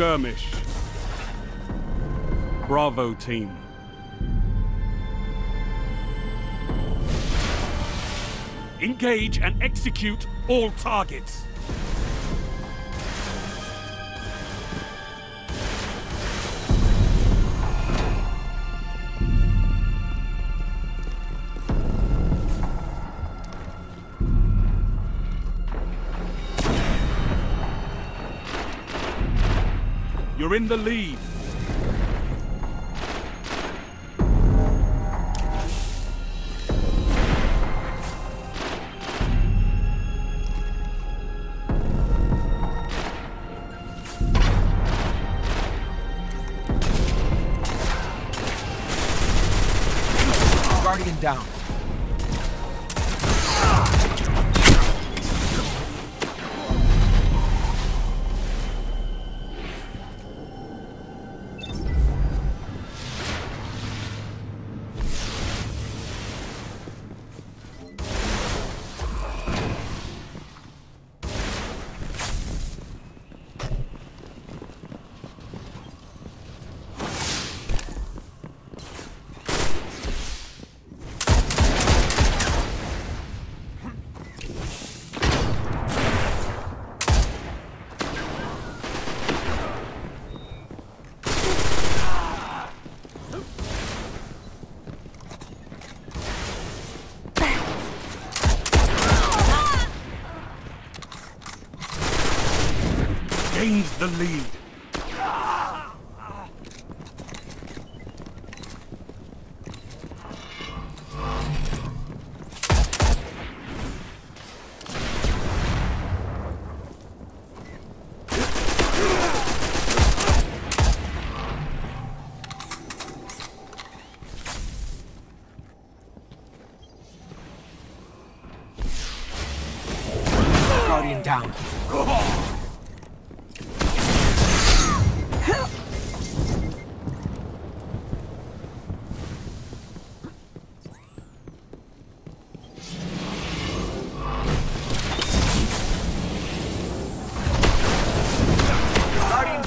skirmish. Bravo team. Engage and execute all targets. You're in the lead. Guardian down. The lead. Guardian down.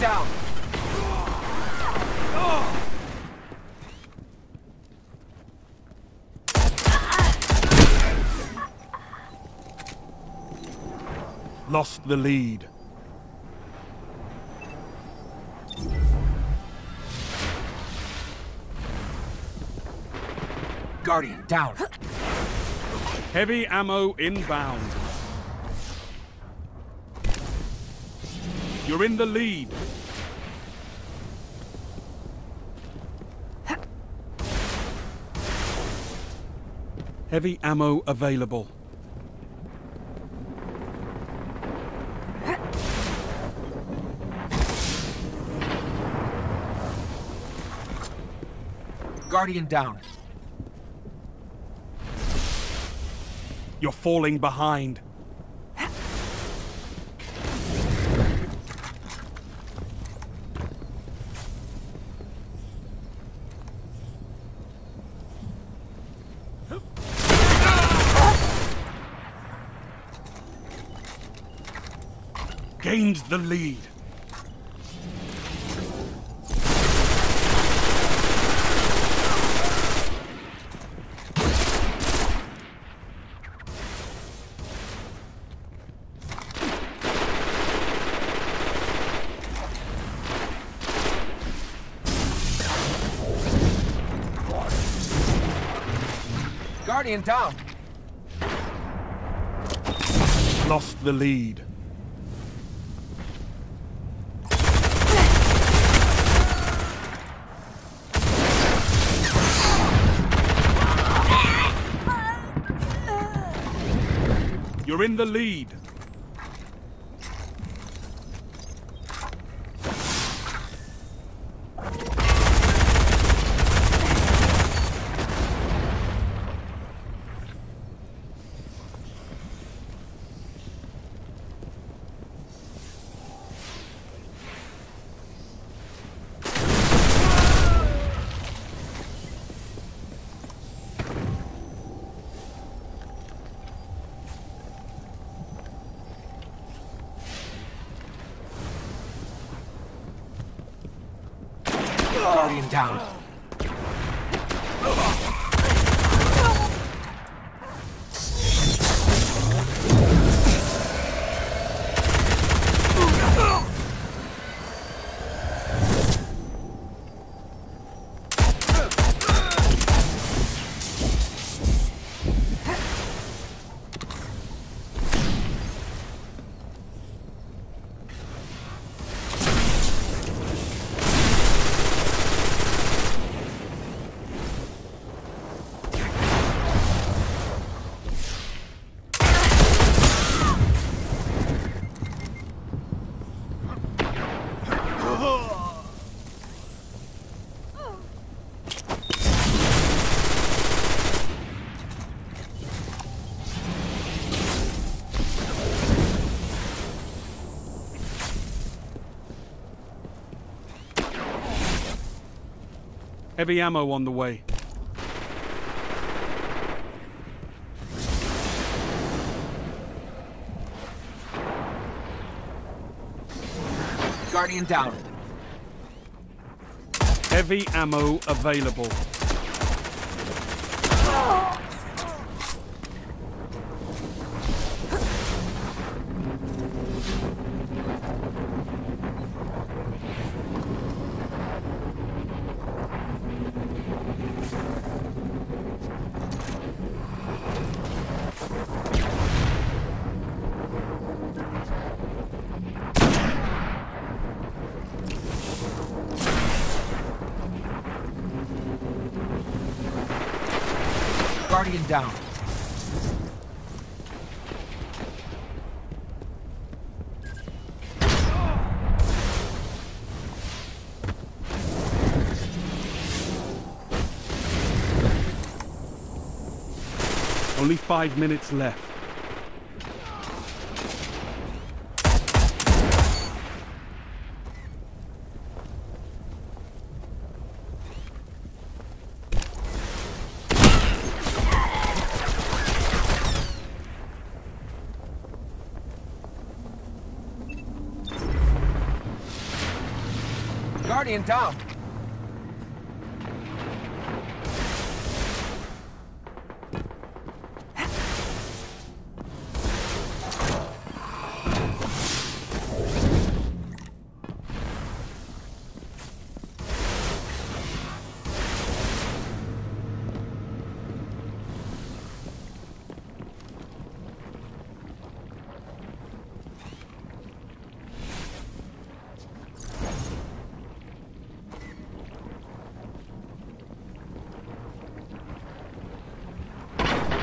Down. Lost the lead. Guardian down. Heavy ammo inbound. You're in the lead. Heavy ammo available. Guardian down. You're falling behind. Gains the lead. Guardian down. Lost the lead. You're in the lead. Guardian down. Heavy ammo on the way. Guardian down. Heavy ammo available. Guardian down. Only five minutes left. Guardian down.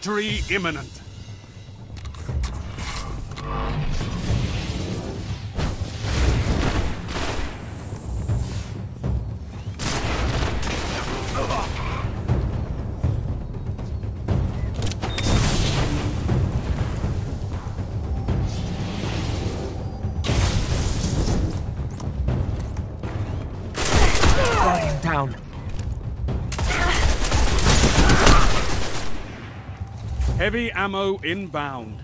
Victory imminent. Down. Heavy ammo inbound.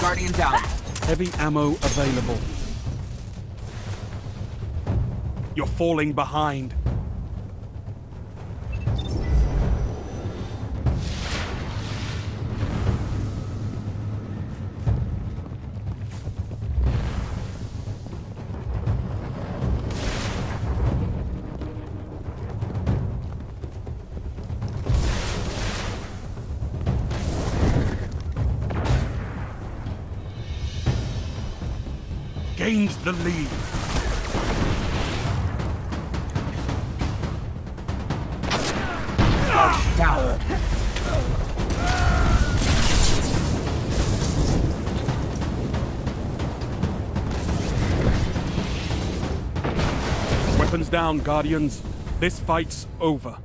Guardian down. Heavy ammo available. You're falling behind. The lead. Weapons down, Guardians. This fight's over.